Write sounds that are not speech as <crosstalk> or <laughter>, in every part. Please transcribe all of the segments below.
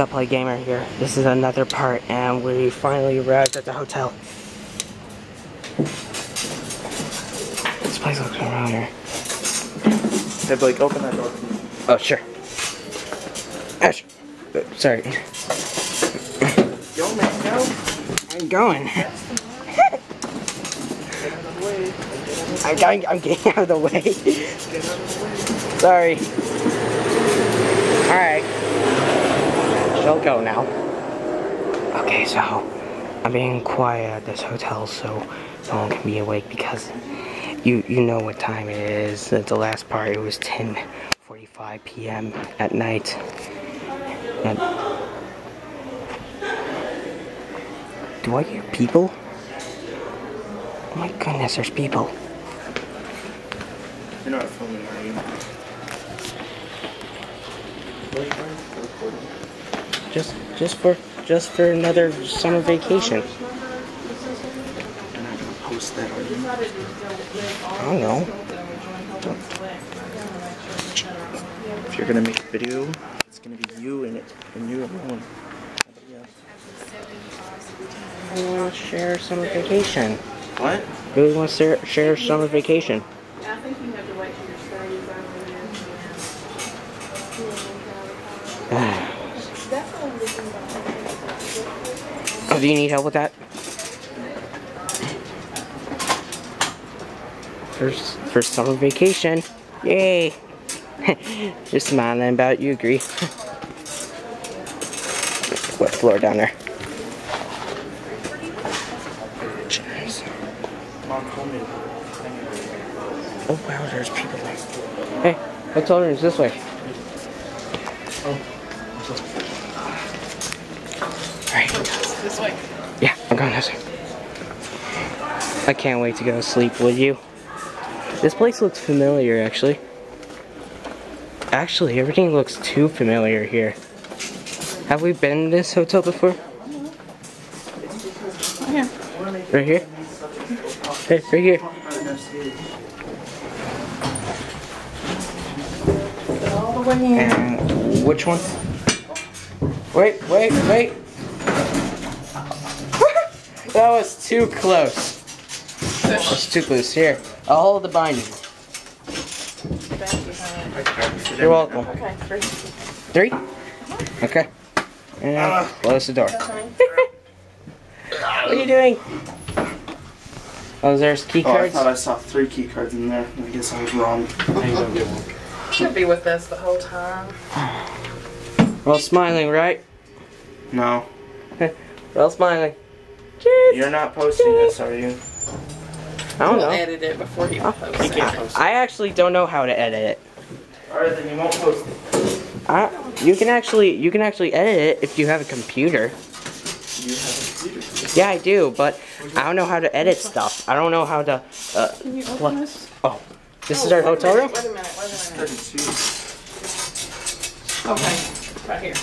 What's up, Play Gamer here? This is another part, and we finally arrived at the hotel. This place looks around here. Hey Blake, open that door. Oh, sure. Ash. Uh, sorry. Go man, go. I'm going. I'm going. I'm getting out of the way. Sorry. All right. She'll go now. Okay, so I'm being quiet at this hotel so no one can be awake because you you know what time it is. At the last part, it was 10:45 p.m. at night. And do I hear people? Oh my goodness, there's people. You're not filming, are you? Just just for just for another summer vacation. You're not gonna post that, are you? I don't know. If you're gonna make a video, it's gonna be you in it, and you alone. Nobody else. I want to share summer vacation. What? Really want to share, share summer vacation. I think you have to wait till your studies over oh, do you need help with that? First, first summer vacation. Yay! <laughs> Just smiling about you agree. <laughs> Wet floor down there. Oh wow, there's people there. Hey, hotel room's this way. Alright. This way. Yeah, I'm going this way. I can't wait to go to sleep, would you? This place looks familiar, actually. Actually, everything looks too familiar here. Have we been in this hotel before? Yeah. Right here? Hey, right here. All the way in. And which one? Wait, wait, wait. That was too close. That's too close. Here, I'll hold the binding. Back behind. You're welcome. Okay, three. Three? Okay. And close the door. What are you doing? Oh, there's key Oh, I thought I saw three key cards in there. I guess I was wrong. Should be with us the whole time. We're smiling, right? No. <laughs> We're smiling. Cheers. You're not posting this, are you? I don't We'll know. edit it before you post You it. can't post it. I actually don't know how to edit it. Alright, then you won't post it. I, you can actually you can actually edit it if you have a computer. You have a computer. Yeah, I do, but I don't know how to edit stuff. I don't know how to. Uh, Can you What? open this? oh, this is our hotel room. Wait a minute, wait a minute. 32. Okay, right here.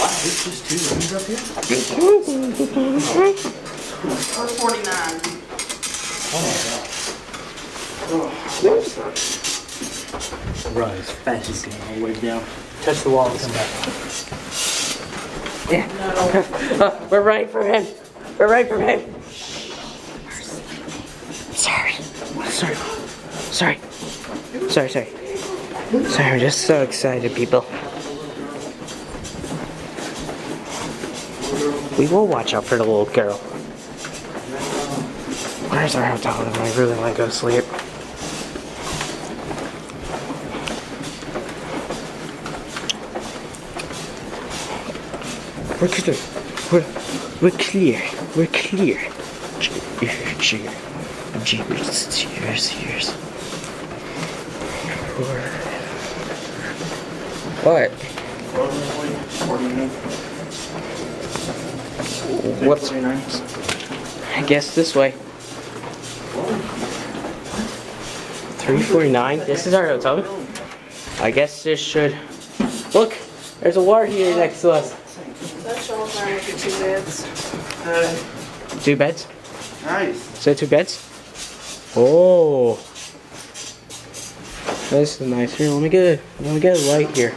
Wow, there's just two rooms up here? <laughs> Four forty-nine. Rise fast as you can, all the way down. Touch the wall and come back. Uh, we're right for him. We're right for him. Sorry. Sorry. Sorry. Sorry, sorry. Sorry, I'm just so excited, people. We will watch out for the little girl. Where's our hotel room? I really want to go to sleep. We're clear. We're, we're clear. We're clear. Cheers, cheers. Cheers, cheers. What? 49. What's 49. I guess this way. 349? This is our hotel? I guess this should... Look! There's a water heater next to us. That's y'all's room two beds. Two beds? nice. Is that two beds? Oh. This is a nice room. Let me get a, let me get a light here.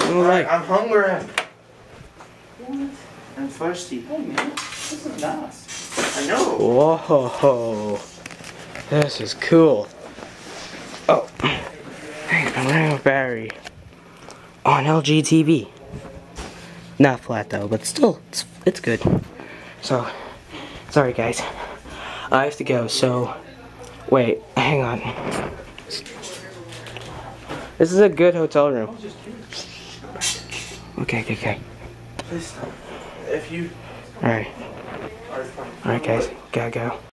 Let Alright, light. I'm hungry. What? I'm thirsty. Hey man, this is nice. I know. Whoa, this is cool. Oh, thanks, Millennial Barry on LG TV. Not flat though, but still, it's, it's good. So, sorry guys, I have to go. So, wait, hang on. This is a good hotel room. Okay, okay, okay. If you All right, are fine. All right, guys, gotta go.